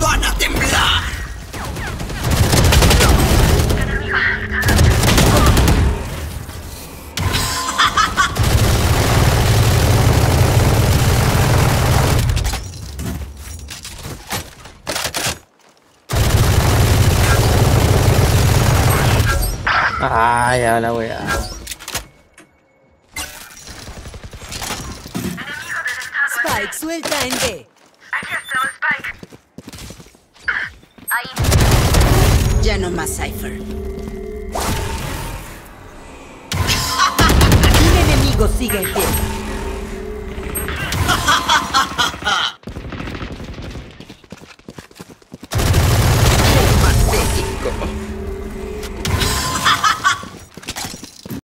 ¡Van a temblar! Ah, ya la weá. Spike, suelta en B. Ya no más Cypher. Un enemigo sigue en pie.